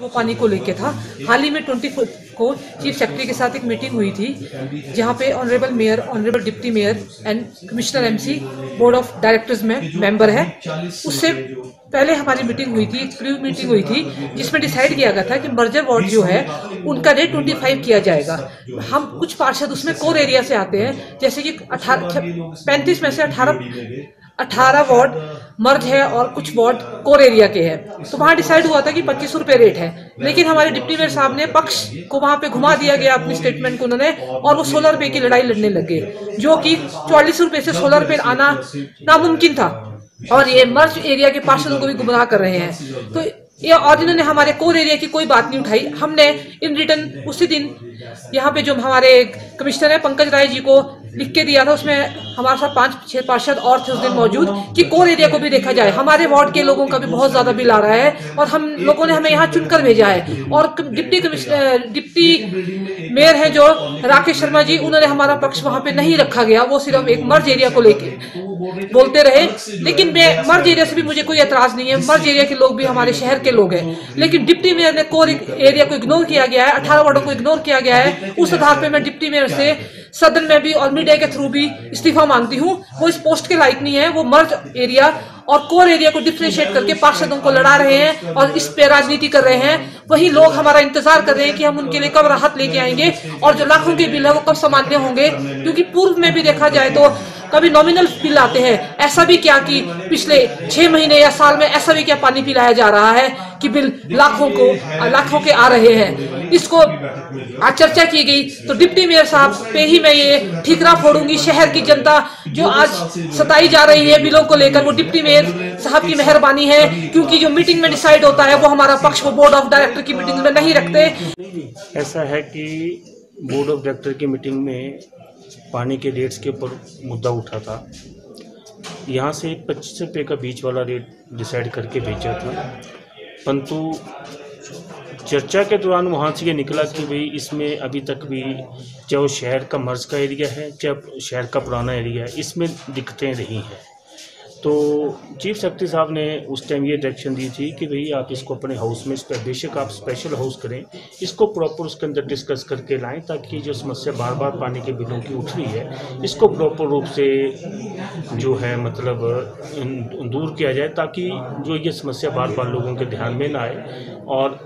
वो पानी को लेके था। हाल ही में ट्वेंटी को चीफ सेक्रेटरी के साथ एक मीटिंग हुई थी, जहाँ पे honourable mayor, honourable deputy mayor and commissioner MC, board of directors में मेंबर है। उससे पहले हमारी मीटिंग हुई थी, एक प्री मीटिंग हुई थी, जिसमें डिसाइड किया गया था कि मर्जर वार्ड जो है, उनका रेट ट्वेंटी फाइव किया जाएगा। हम कुछ पार्षद उसमें कोर एरिया से आते हैं, जैसे कि अठारह पैंतीस में से अठारह अठारह वार्ड मर्ज है और कुछ वार्ड कोर एरिया के हैं। तो वहाँ डिसाइड हुआ था कि पच्चीस रुपये रेट है। लेकिन हमारे डिप्टी मेयर साहब ने पक्ष को वहाँ पे घुमा दिया गया अपनी स्टेटमेंट को उन्होंने और वो सोलह रुपये की लड़ाई लड़ने लगे, जो कि चालीस रुपये से सोलह रुपये आना नामुमकिन था। और ये मर्ज एरिया के पार्षदों को भी गुमराह कर रहे हैं। तो ये और इन्होंने हमारे कोर एरिया की कोई बात नहीं उठाई, हमने इन रिटर्न उसी दिन यहाँ पे जो हमारे कमिश्नर है पंकज राय जी को लिख के दिया था, उसमें हमारे साथ पाँच, छह पार्षद और थे उस दिन मौजूद, कि कोर एरिया को भी देखा जाए। हमारे वार्ड के लोगों का भी बहुत ज़्यादा बिल आ रहा है और हम लोगों ने हमें यहाँ चुनकर भेजा है। और डिप्टी कमिश्नर डिप्टी मेयर है जो राकेश शर्मा जी, उन्होंने हमारा पक्ष वहाँ पे नहीं रखा गया, वो सिर्फ़ एक मर्ज एरिया को लेके बोलते रहे। लेकिन मैं मर्ज एरिया से भी मुझे कोई एतराज़ नहीं है। मर्ज एरिया के लोग भी हमारे शहर के लोग हैं। लेकिन डिप्टी मेयर ने कोर एरिया को इग्नोर किया गया है, अठारह वार्डो को इग्नोर किया गया है। उस आधार पर मैं डिप्टी मेयर से सदन में भी और मीडिया के थ्रू भी इस्तीफा मांगती हूँ। वो इस पोस्ट के लायक नहीं है, वो मर्ज एरिया और कोर एरिया को डिफ्रेंशिएट करके पार्षदों को लड़ा रहे हैं और इस पे राजनीति कर रहे हैं। वही लोग हमारा इंतज़ार कर रहे हैं कि हम उनके लिए कब राहत लेके आएँगे और जो लाखों के बिल है वो कब सामान्य होंगे। क्योंकि पूर्व में भी देखा जाए तो कभी नॉमिनल बिल आते हैं। ऐसा भी क्या कि पिछले छह महीने या साल में ऐसा भी क्या पानी पिलाया जा रहा है कि बिल लाखों को, लाखों के आ रहे हैं? इसको आज चर्चा की गई। तो डिप्टी मेयर साहब, पे ही मैं ये ठीकरा फोड़ूँगी। शहर की जनता जो आज सताई जा रही है बिलों को लेकर, वो डिप्टी मेयर साहब की मेहरबानी है, क्योंकि जो मीटिंग में डिसाइड होता है, वो हमारा पक्ष, वो बोर्ड ऑफ़ डायरेक्टर की मीटिंग में नहीं रखते। ऐसा है कि बोर्ड ऑफ़ डायरेक्टर की मीटिंग में पानी के रेट्स के ऊपर मुद्दा उठा था। यहाँ से पच्चीस रुपये का बीच वाला रेट डिसाइड करके भेजा था। परंतु चर्चा के दौरान वहाँ से ये निकला कि भाई इसमें अभी तक भी चाहे वो शहर का मर्ज का एरिया है, चाहे शहर का पुराना एरिया है, इसमें दिक्कतें रही हैं। तो चीफ सेक्रेटरी साहब ने उस टाइम ये डायरेक्शन दी थी कि भाई आप इसको अपने हाउस में इस पर बेशक आप स्पेशल हाउस करें, इसको प्रॉपर उसके अंदर डिस्कस करके लाएँ ताकि जो समस्या बार बार पानी के बिलों की उठ रही है, इसको प्रॉपर रूप से जो है मतलब दूर किया जाए ताकि जो ये समस्या बार बार लोगों के ध्यान में ना आए और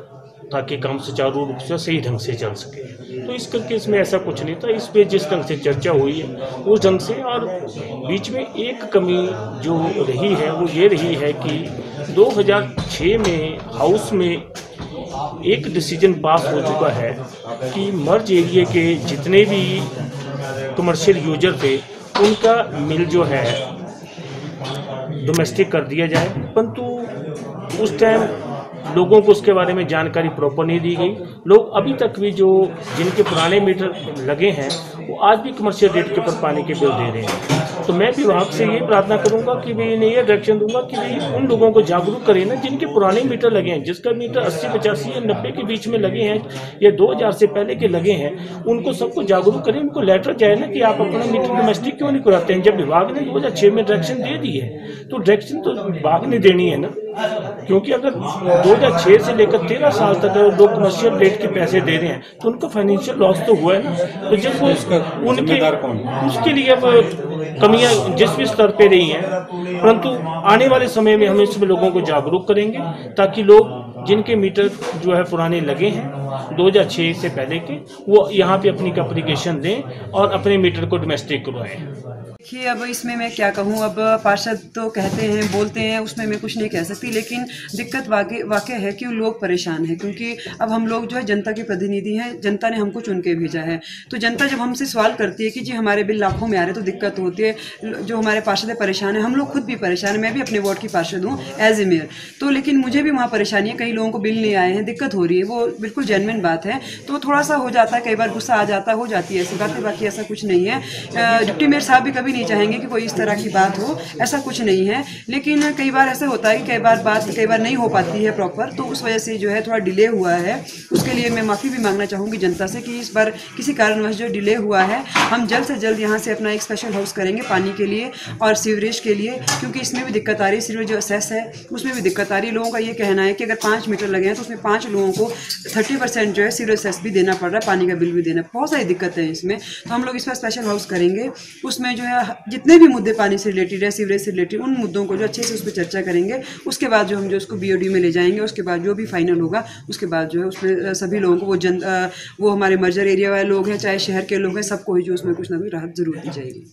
ताकि काम सुचारू रूप से सही ढंग से चल सके। तो इस करके इसमें ऐसा कुछ नहीं था। इस पर जिस ढंग से चर्चा हुई है, उस ढंग से और बीच में एक कमी जो रही है, वो ये रही है कि 2006 में हाउस में एक डिसीज़न पास हो चुका है कि मर्ज एरिए के जितने भी कमर्शियल यूज़र थे, उनका मिल जो है डोमेस्टिक कर दिया जाए। परंतु उस टाइम लोगों को उसके बारे में जानकारी प्रॉपर नहीं दी गई। लोग अभी तक भी जो जिनके पुराने मीटर लगे हैं, वो आज भी कमर्शियल रेट के ऊपर पानी के बिल दे रहे हैं। तो मैं विभाग से ये प्रार्थना करूँगा कि भाई इन्हें ये डायरेक्शन दूँगा कि भाई उन लोगों को जागरूक करें ना, जिनके पुराने मीटर लगे हैं, जिसका मीटर अस्सी, पचासी या नब्बे के बीच में लगे हैं या दो हज़ार से पहले के लगे हैं, उनको सबको जागरूक करें, उनको लेटर जाए ना कि आप अपना मीटर डोमेस्टिक क्यों नहीं कराते हैं? जब विभाग ने दो हज़ार छह में डायरेक्शन दे दी है तो डायरेक्शन तो विभाग ने देनी है ना। क्योंकि अगर 2006 से लेकर 13 साल तक अगर लोग कमर्शियल रेट के पैसे दे रहे हैं तो उनका फाइनेंशियल लॉस तो हुआ है ना। तो जब वो उनके उसके लिए अब कमियाँ जिस भी स्तर पे रही हैं परंतु आने वाले समय में हम इसमें लोगों को जागरूक करेंगे ताकि लोग जिनके मीटर जो है पुराने लगे हैं 2006 से पहले के, वो यहाँ पे अपनी एप्लीकेशन दें और अपने मीटर को डोमेस्टिक करवाएँ। देखिए, अब इसमें मैं क्या कहूँ, अब पार्षद तो कहते हैं, बोलते हैं, उसमें मैं कुछ नहीं कह सकती, लेकिन दिक्कत वाकई है कि लोग परेशान हैं, क्योंकि अब हम लोग जो है, जनता के प्रतिनिधि हैं, जनता ने हमको चुन के भेजा है। तो जनता जब हमसे सवाल करती है कि जी हमारे बिल लाखों में आ रहे तो दिक्कत होती है, जो हमारे पार्षद परेशान है, हम लोग खुद भी परेशान है, मैं भी अपने वार्ड की पार्षद हूँ एज ए मेयर तो लेकिन मुझे भी वहाँ परेशानी है कई लोगों को बिल नहीं आए हैं, दिक्कत हो रही है, वो बिल्कुल जेनविन बात है। तो थोड़ा सा हो जाता है, कई बार गुस्सा आ जाता, हो जाती है ऐसी बात बाकी ऐसा कुछ नहीं है। डिप्टी मेयर साहब भी कभी नहीं चाहेंगे कि कोई इस तरह की बात हो, ऐसा कुछ नहीं है। लेकिन कई बार ऐसा होता है कि कई बार बात कई बार नहीं हो पाती है प्रॉपर तो उस वजह से जो है थोड़ा डिले हुआ है। उसके लिए मैं माफ़ी भी मांगना चाहूँगी जनता से कि इस बार किसी कारणवश जो डिले हुआ है, हम जल्द से जल्द यहाँ से अपना एक स्पेशल हाउस करेंगे पानी के लिए और सीवरेज के लिए, क्योंकि इसमें भी दिक्कत आ रही है सीवरेज जो असेस है, उसमें भी दिक्कत आ रही है। लोगों का ये कहना है कि अगर पाँच मीटर लगे हैं तो उसमें पाँच लोगों को थर्टी परसेंट जो है सीवरेज सेस भी देना पड़ रहा है, पानी का बिल भी देना। बहुत सारी दिक्कतें हैं इसमें। तो हम लोग इस पर स्पेशल हाउस करेंगे। उसमें जो है, जितने भी मुद्दे पानी से रिलेटेड है सीवरेज से रिलेटेड उन मुद्दों को जो अच्छे से उस पर चर्चा करेंगे। उसके बाद जो हम जो उसको बी में ले जाएँगे, उसके बाद जो भी फाइनल होगा, उसके बाद जो है उसमें सभी लोगों को वो जन वो हमारे मर्जर एरिया वाले लोग हैं, चाहे शहर के लोग हैं, सबको ही जो उसमें कुछ ना कुछ राहत ज़रूर दी जाएगी।